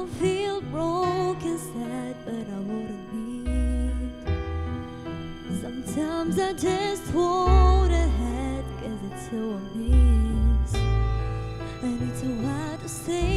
I feel broken, sad, but I wouldn't be. Sometimes I just want to head, cause it's so amazing. I need to hide to stay.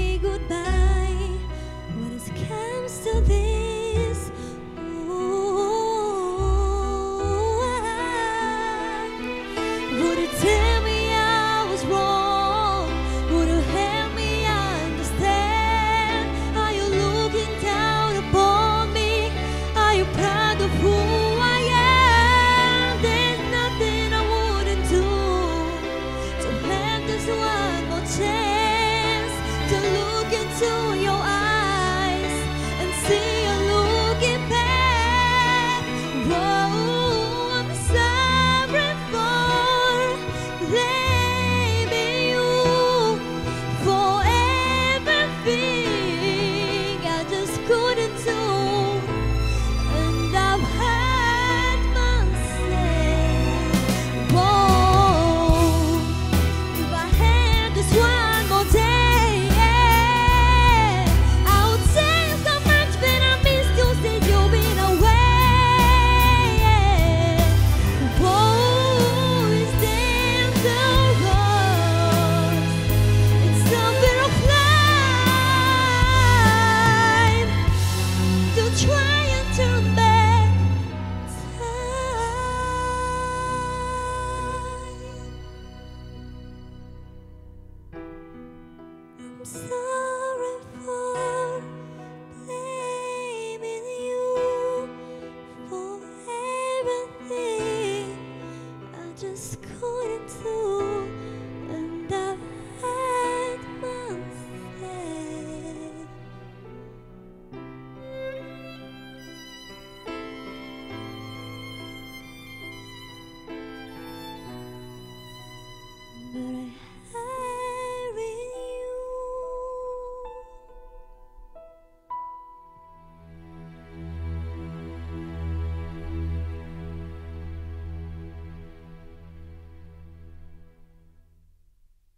So.